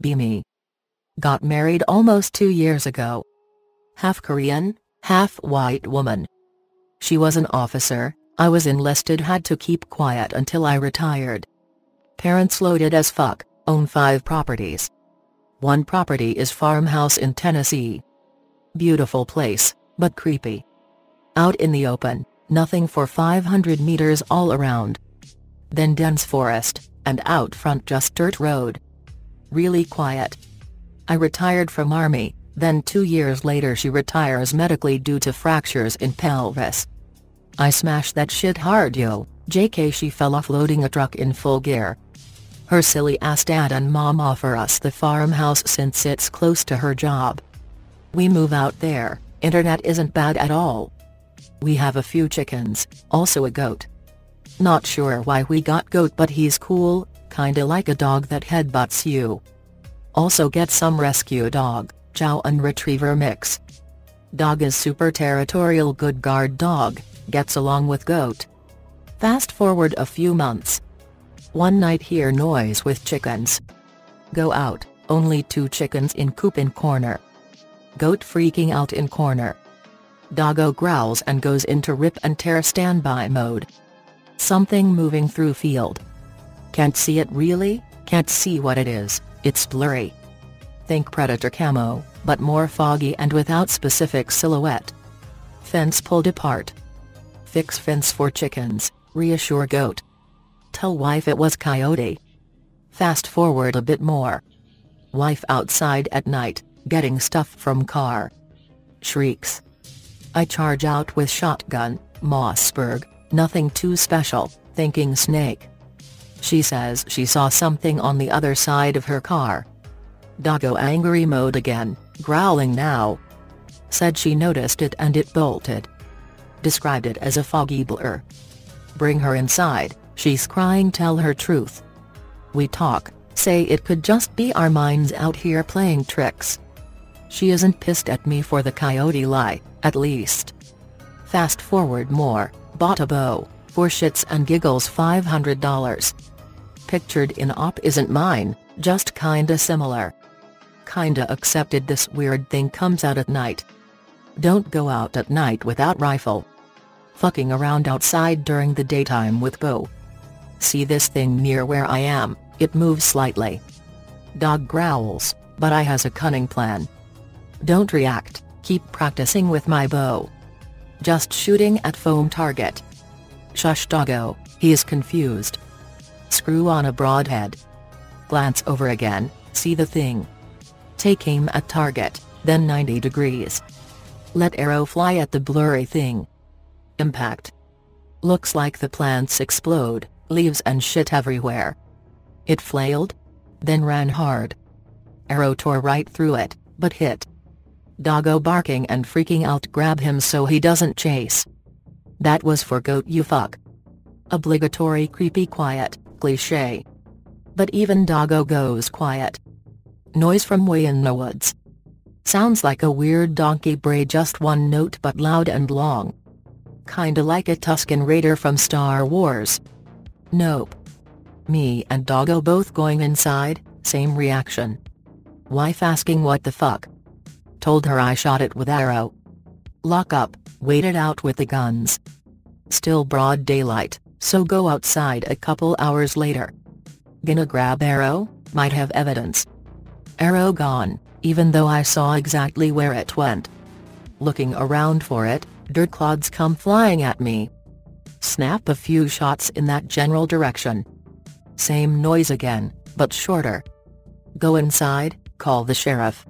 Be me. Got married almost two years ago. Half Korean, half white woman. She was an officer, I was enlisted had to keep quiet until I retired. Parents loaded as fuck, own five properties. One property is farmhouse in Tennessee. Beautiful place, but creepy. Out in the open, nothing for 500 meters all around. Then dense forest, and out front just dirt road. Really quiet. I retired from army, then two years later she retires medically due to fractures in pelvis. I smashed that shit hard yo, JK she fell off loading a truck in full gear. Her silly ass dad and mom offer us the farmhouse since it's close to her job. We move out there, internet isn't bad at all. We have a few chickens, also a goat. Not sure why we got goat but he's cool, kinda like a dog that headbutts you. Also get some rescue dog, chow and retriever mix. Dog is super territorial good guard dog, gets along with goat. Fast forward a few months. One night hear noise with chickens. Go out, only two chickens in coop in corner. Goat freaking out in corner. Doggo growls and goes into rip and tear standby mode. Something moving through field. Can't see it really, can't see what it is, it's blurry. Think predator camo, but more foggy and without specific silhouette. Fence pulled apart. Fix fence for chickens, reassure goat. Tell wife it was coyote. Fast forward a bit more. Wife outside at night, getting stuff from car. Shrieks. I charge out with shotgun, Mossberg, nothing too special, thinking snake. She says she saw something on the other side of her car. Doggo angry mode again, growling now. Said she noticed it and it bolted. Described it as a foggy blur. Bring her inside, she's crying tell her truth. We talk, say it could just be our minds out here playing tricks. She isn't pissed at me for the coyote lie, at least. Fast forward more, bought a bow, for shits and giggles $500. Pictured in op isn't mine, just kinda similar. Kinda accepted this weird thing comes out at night. Don't go out at night without rifle. Fucking around outside during the daytime with bow. See this thing near where I am, it moves slightly. Dog growls, but I has a cunning plan. Don't react, keep practicing with my bow. Just shooting at foam target. Shush doggo, he is confused. Screw on a broadhead. Glance over again, see the thing. Take aim at target, then 90 degrees. Let arrow fly at the blurry thing. Impact. Looks like the plants explode, leaves and shit everywhere. It flailed? Then ran hard. Arrow tore right through it, but hit. Doggo barking and freaking out grab him so he doesn't chase. That was for goat you fuck. Obligatory creepy quiet, cliche. But even doggo goes quiet. Noise from way in the woods. Sounds like a weird donkey bray just one note but loud and long. Kinda like a Tusken Raider from Star Wars. Nope. Me and doggo both going inside, same reaction. Wife asking what the fuck. Told her I shot it with arrow. Lock up, waited out with the guns. Still broad daylight, so go outside a couple hours later. Gonna grab arrow, might have evidence. Arrow gone, even though I saw exactly where it went. Looking around for it, dirt clods come flying at me. Snap a few shots in that general direction. Same noise again, but shorter. Go inside, call the sheriff.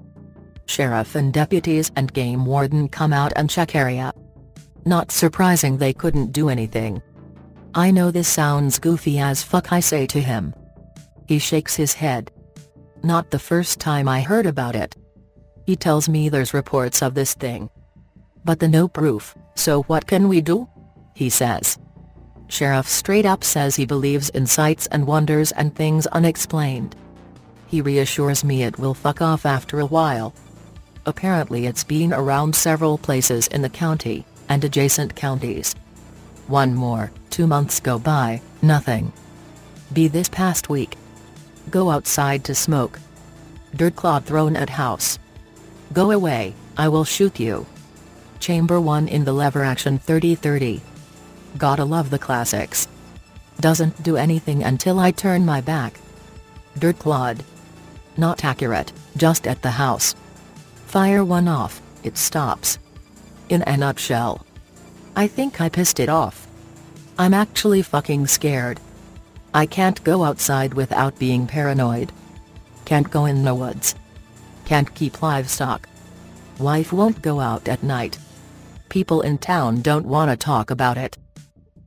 Sheriff and deputies and game warden come out and check area. Not surprising they couldn't do anything. I know this sounds goofy as fuck I say to him. He shakes his head. Not the first time I heard about it. He tells me there's reports of this thing. But the no proof, so what can we do? He says. Sheriff straight up says he believes in sights and wonders and things unexplained. He reassures me it will fuck off after a while. Apparently it's been around several places in the county, and adjacent counties. One more, two months go by, nothing. Be this past week. Go outside to smoke. Dirt clod thrown at house. Go away, I will shoot you. Chamber 1 in the lever action 3030. Gotta love the classics. Doesn't do anything until I turn my back. Dirt clod. Not accurate, just at the house. Fire one off, it stops. In a nutshell. I think I pissed it off. I'm actually fucking scared. I can't go outside without being paranoid. Can't go in the woods. Can't keep livestock. Wife won't go out at night. People in town don't wanna talk about it.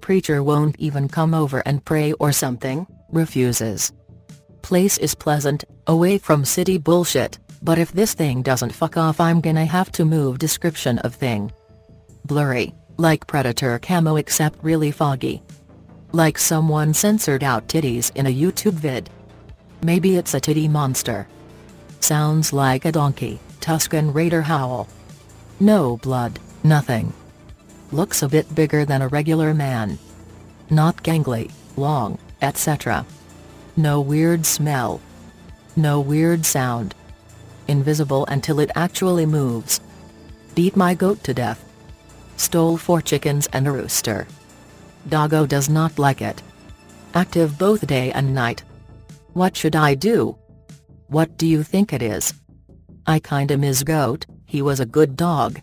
Preacher won't even come over and pray or something, refuses. Place is pleasant, away from city bullshit, but if this thing doesn't fuck off I'm gonna have to move description of thing. Blurry, like Predator camo except really foggy. Like someone censored out titties in a YouTube vid. Maybe it's a titty monster. Sounds like a donkey, Tusken Raider howl. No blood, nothing. Looks a bit bigger than a regular man. Not gangly, long, etc. No weird smell. No weird sound. Invisible until it actually moves. Beat my goat to death. Stole four chickens and a rooster. Doggo does not like it. Active both day and night. What should I do? What do you think it is? I kinda miss Goat, he was a good dog,